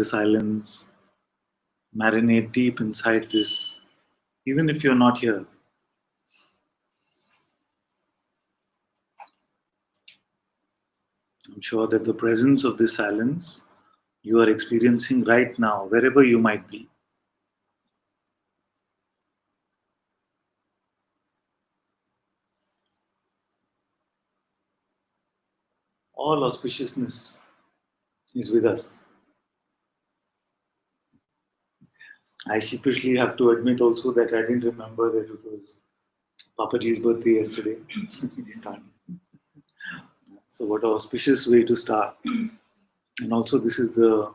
the silence, marinate deep inside this, even if you're not here. I'm sure that the presence of this silence you are experiencing right now, wherever you might be, all auspiciousness is with us. I sheepishly have to admit also that I didn't remember that it was Papaji's birthday yesterday. so, what an auspicious way to start. And also, this is the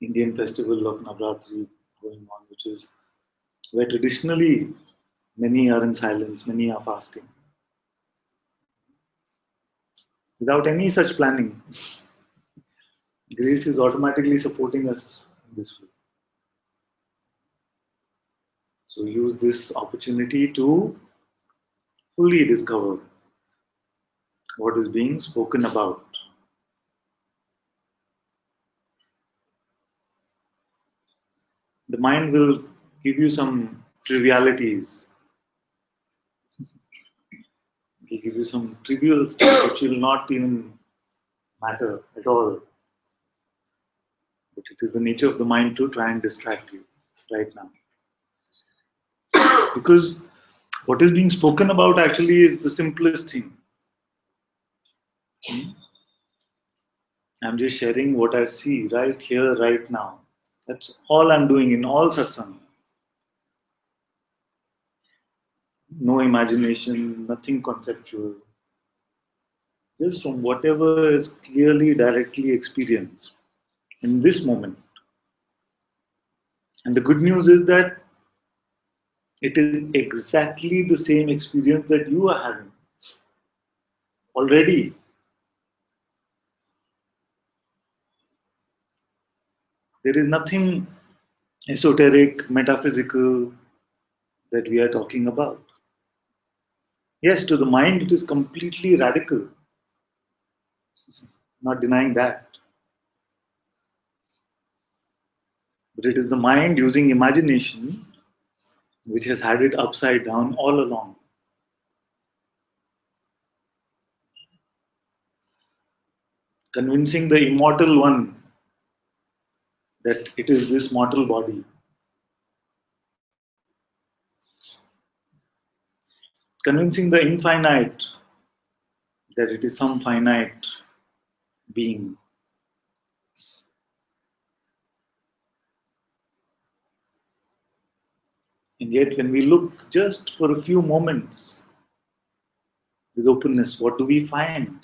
Indian festival of Navratri going on, which is where traditionally many are in silence, many are fasting. Without any such planning, grace is automatically supporting us in this way. So use this opportunity to fully discover what is being spoken about. The mind will give you some trivialities. It will give you some trivial stuff which will not even matter at all. But it is the nature of the mind to try and distract you right now because what is being spoken about actually is the simplest thing. Hmm? I'm just sharing what I see right here, right now. That's all I'm doing in all satsang. No imagination, nothing conceptual. Just from whatever is clearly, directly experienced in this moment. And the good news is that it is exactly the same experience that you are having already. There is nothing esoteric, metaphysical that we are talking about. Yes, to the mind, it is completely radical. Not denying that. But it is the mind using imagination which has had it upside down all along. Convincing the immortal one that it is this mortal body. Convincing the infinite that it is some finite being. And yet, when we look just for a few moments with openness, what do we find?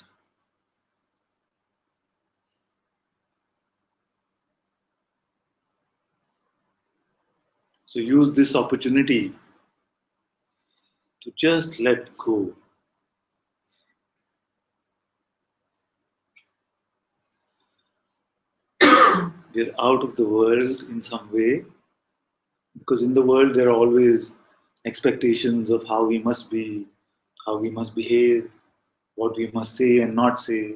So, use this opportunity to just let go. We're out of the world in some way because in the world there are always expectations of how we must be, how we must behave, what we must say and not say.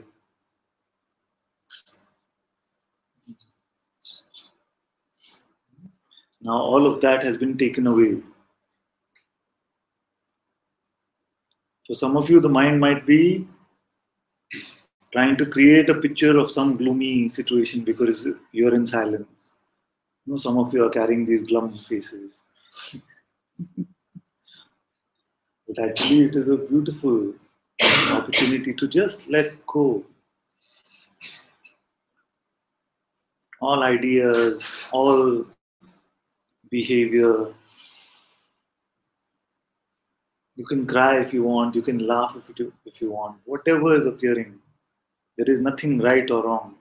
Now, all of that has been taken away. For some of you, the mind might be trying to create a picture of some gloomy situation because you're in silence. Know, some of you are carrying these glum faces. but actually, it is a beautiful opportunity to just let go. All ideas, all behavior. You can cry if you want, you can laugh if you, if you want. Whatever is appearing, there is nothing right or wrong.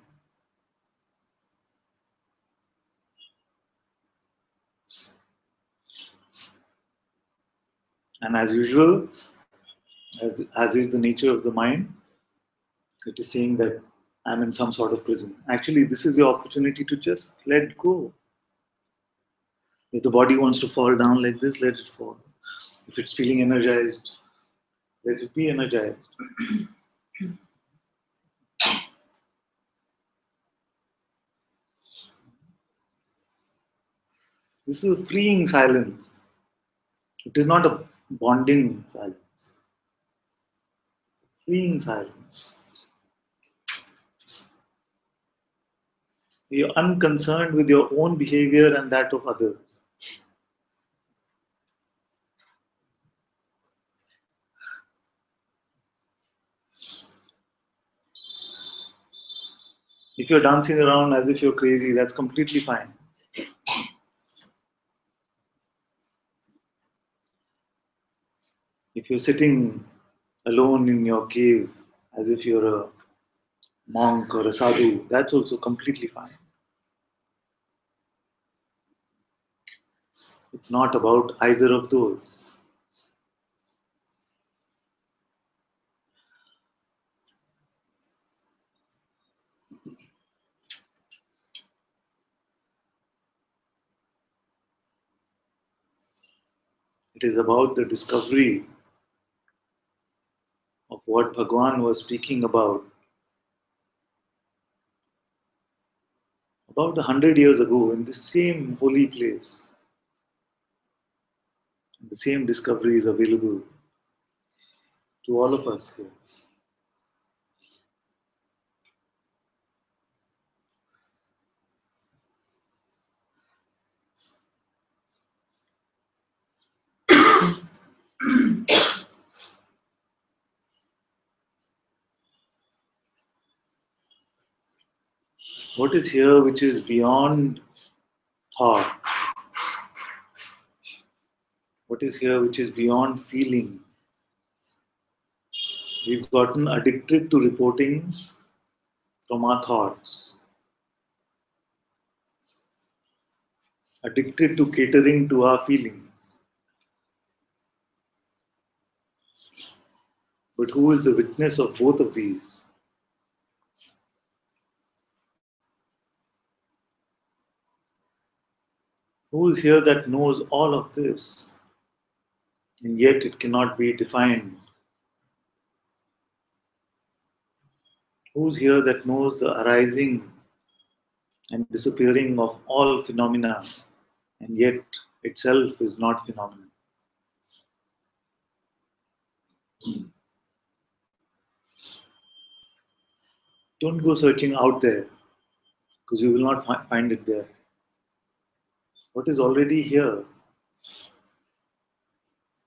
And as usual, as, as is the nature of the mind, it is saying that I'm in some sort of prison. Actually, this is your opportunity to just let go. If the body wants to fall down like this, let it fall. If it's feeling energized, let it be energized. This is a freeing silence. It is not a bonding silence. Freeing silence. You're unconcerned with your own behavior and that of others. If you're dancing around as if you're crazy, that's completely fine. If you're sitting alone in your cave as if you're a monk or a sadhu, that's also completely fine. It's not about either of those. It is about the discovery what Bhagwan was speaking about about a hundred years ago in the same holy place. The same discovery is available to all of us here. What is here which is beyond thought? What is here which is beyond feeling? We've gotten addicted to reporting from our thoughts, addicted to catering to our feelings. But who is the witness of both of these? Who is here that knows all of this? And yet it cannot be defined. Who's here that knows the arising and disappearing of all phenomena, and yet itself is not phenomenon? Hmm. Don't go searching out there because you will not fi- find it there what is already here?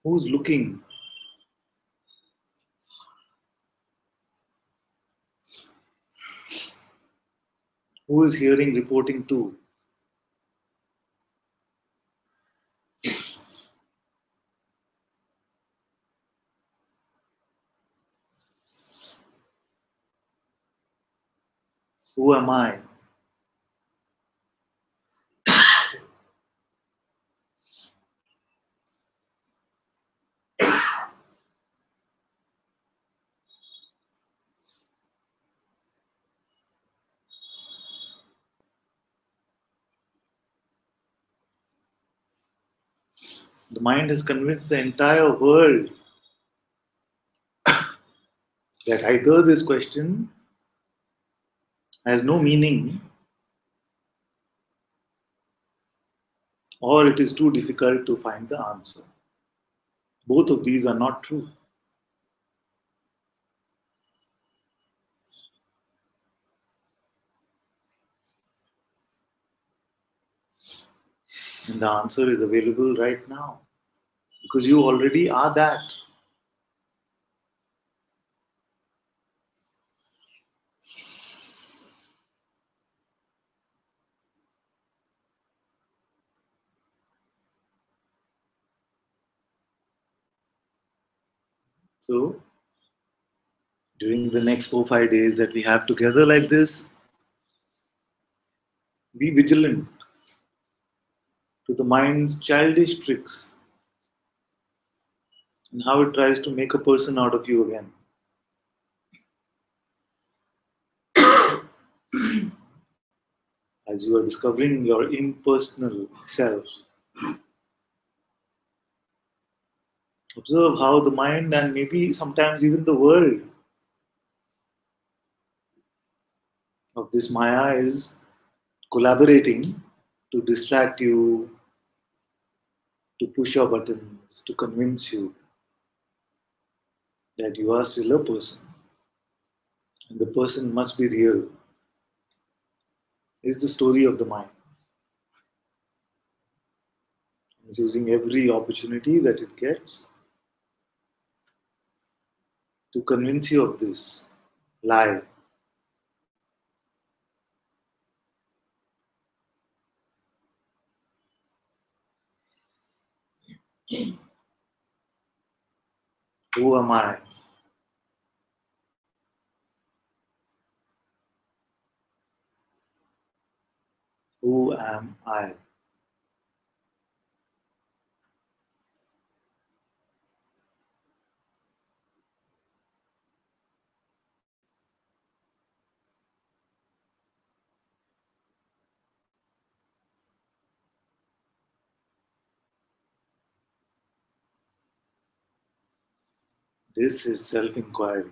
Who's looking? Who is hearing, reporting to? Who am I? The mind has convinced the entire world that either this question has no meaning or it is too difficult to find the answer. Both of these are not true. And the answer is available right now because you already are that. So, during the next four five days that we have together like this, be vigilant to the mind's childish tricks and how it tries to make a person out of you again. As you are discovering your impersonal self, observe how the mind and maybe sometimes even the world of this Maya is collaborating to distract you, to push your buttons, to convince you that you are still a person. And the person must be real, is the story of the mind. It's using every opportunity that it gets to convince you of this lie. Who am I? Who am I? This is self inquiry.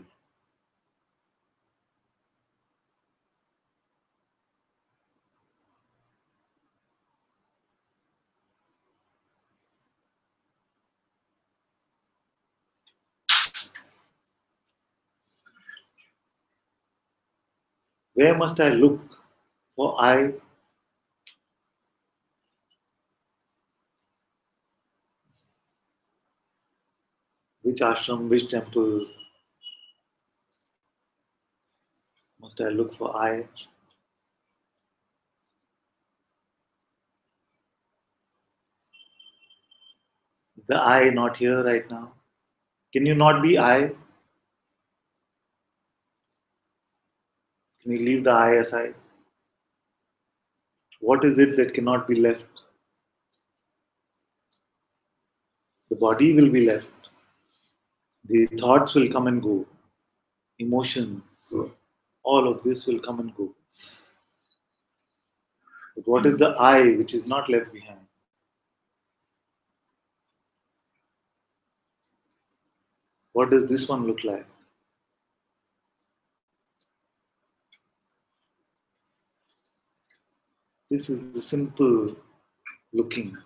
Where must I look for I? Which ashram, which temple must I look for I? The I not here right now? Can you not be I? Can you leave the I aside? What is it that cannot be left? The body will be left. The thoughts will come and go. Emotions, all of this will come and go. But what is the I which is not left behind? What does this one look like? This is the simple looking